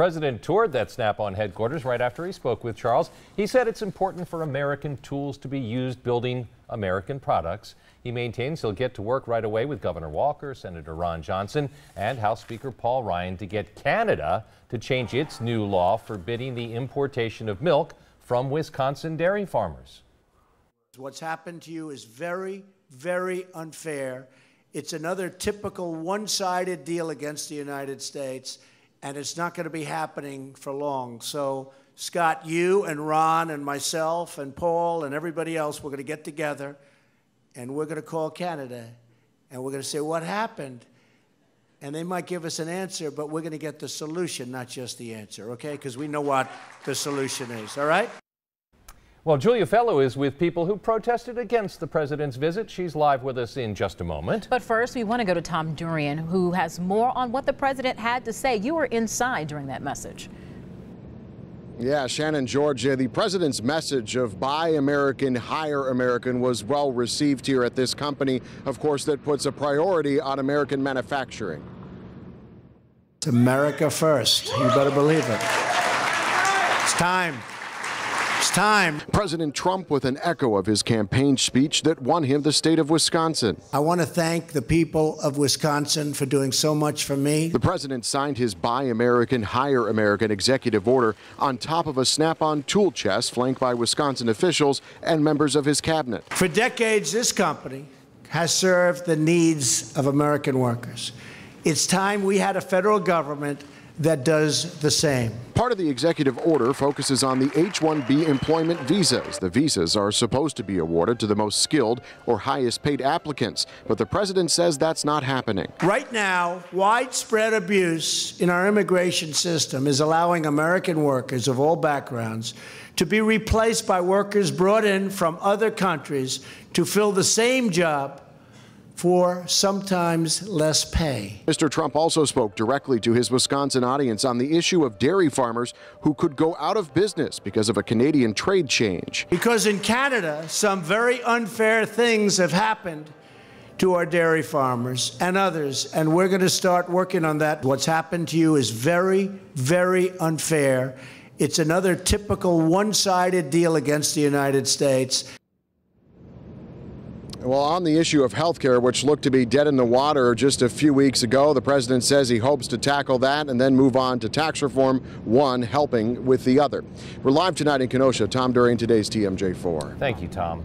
President toured that Snap on headquarters right after he spoke with Charles. He said it's important for American tools to be used building American products. He maintains he'll get to work right away with Governor Walker, Senator Ron Johnson, and House Speaker Paul Ryan to get Canada to change its new law forbidding the importation of milk from Wisconsin dairy farmers. What's happened to you is very, very unfair. It's another typical one sided deal against the United States and it's not going to be happening for long. So, Scott, you and Ron and myself and Paul and everybody else, we're going to get together and we're going to call Canada and we're going to say, What happened? And they might give us an answer, but we're going to get the solution, not just the answer, okay? Because we know what the solution is, all right? Well, Julia Fello is with people who protested against the president's visit. She's live with us in just a moment. But first, we want to go to Tom Durian, who has more on what the president had to say. You were inside during that message. Yeah, Shannon, Georgia, the president's message of buy American, hire American was well received here at this company, of course, that puts a priority on American manufacturing. It's America first. You better believe it. It's time. It's time. President Trump with an echo of his campaign speech that won him the state of Wisconsin. I want to thank the people of Wisconsin for doing so much for me. The president signed his Buy American, Hire American executive order on top of a snap on tool chest flanked by Wisconsin officials and members of his cabinet. For decades, this company has served the needs of American workers. It's time we had a federal government that does the same. Part of the executive order focuses on the H 1B employment visas. The visas are supposed to be awarded to the most skilled or highest paid applicants, but the president says that's not happening. Right now, widespread abuse in our immigration system is allowing American workers of all backgrounds to be replaced by workers brought in from other countries to fill the same job for sometimes less pay. Mr. Trump also spoke directly to his Wisconsin audience on the issue of dairy farmers who could go out of business because of a Canadian trade change. Because in Canada, some very unfair things have happened to our dairy farmers and others, and we're going to start working on that. What's happened to you is very, very unfair. It's another typical one sided deal against the United States. Well, on the issue of health care, which looked to be dead in the water just a few weeks ago, the president says he hopes to tackle that and then move on to tax reform, one helping with the other. We're live tonight in Kenosha. Tom Durian, today's TMJ4. Thank you, Tom.